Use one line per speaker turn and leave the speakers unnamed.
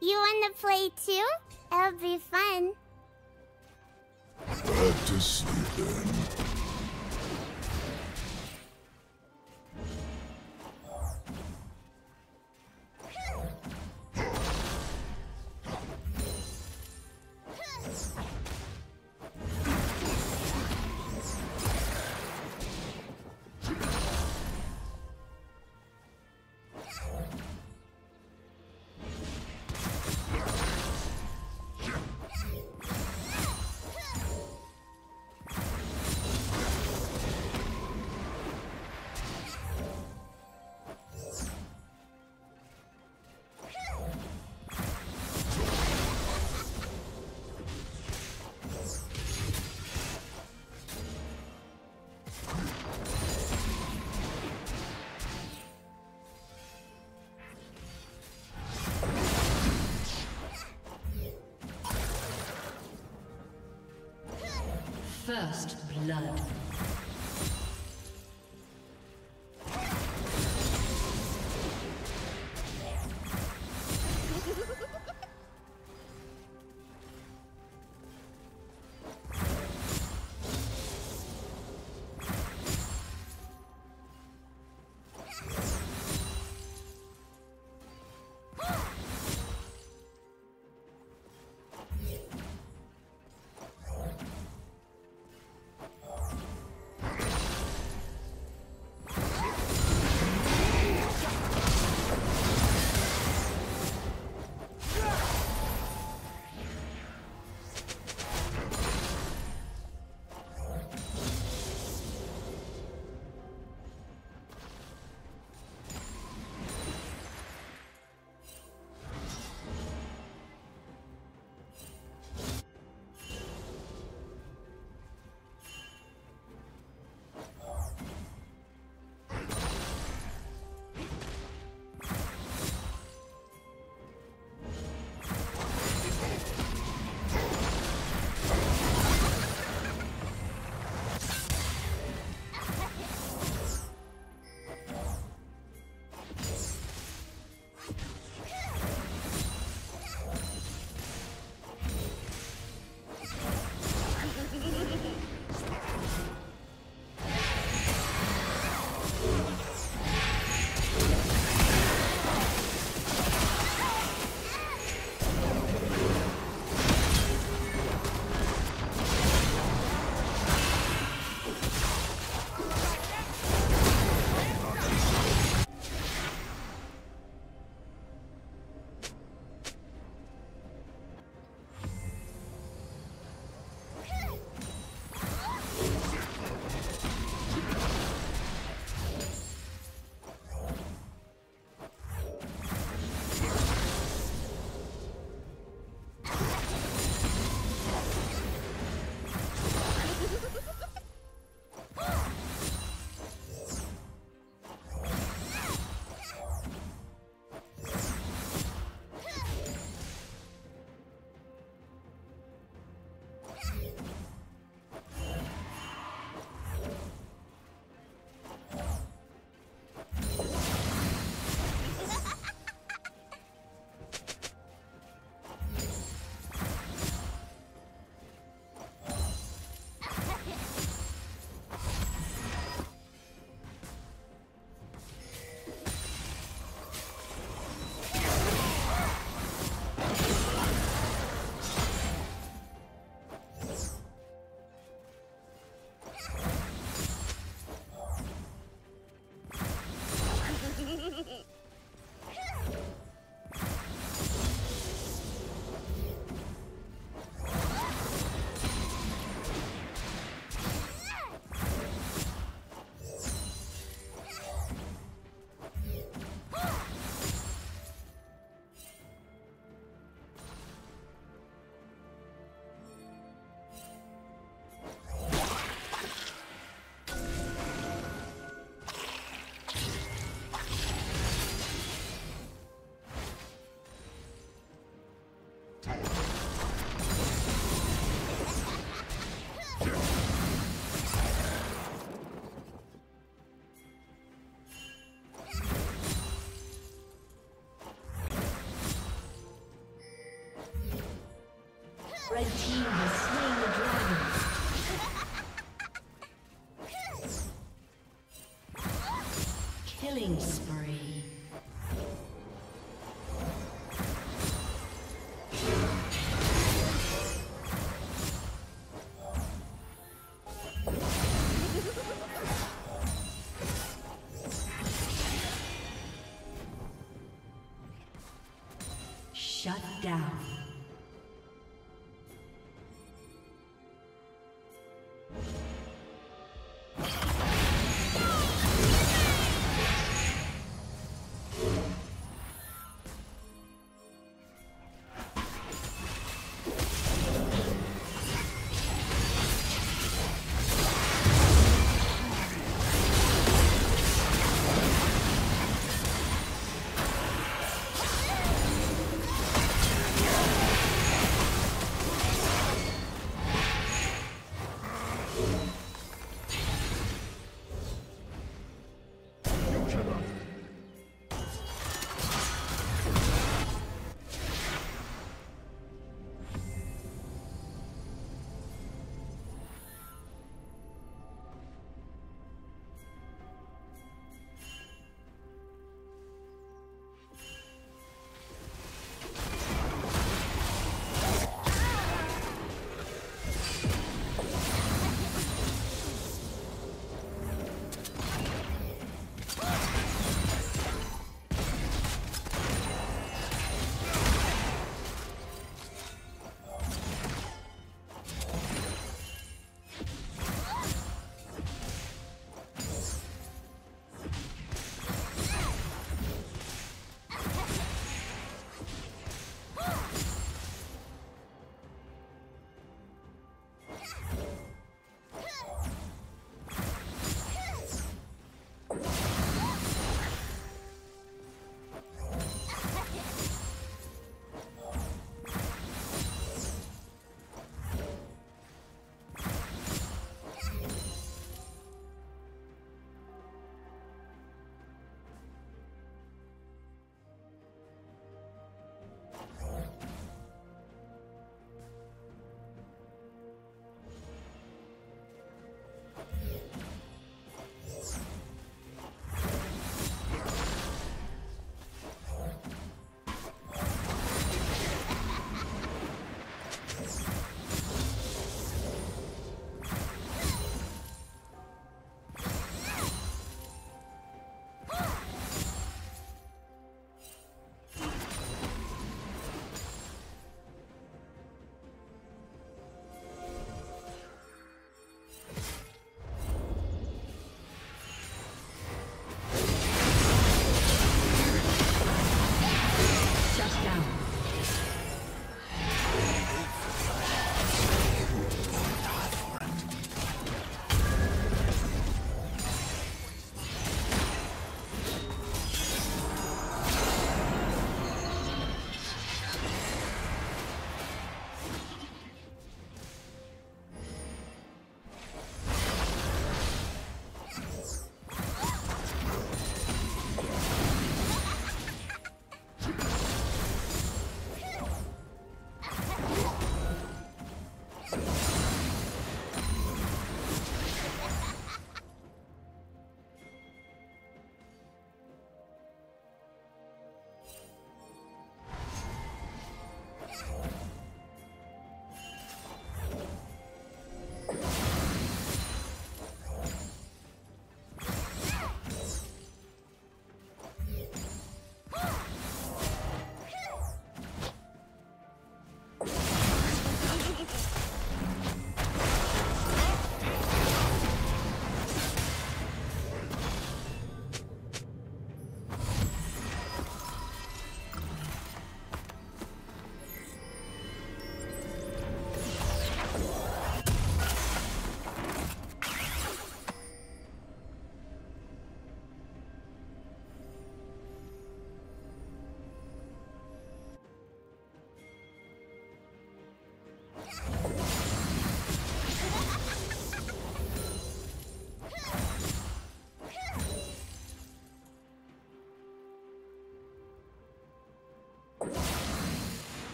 You wanna play too? It'll be fun.
Back to sleep then.
First blood.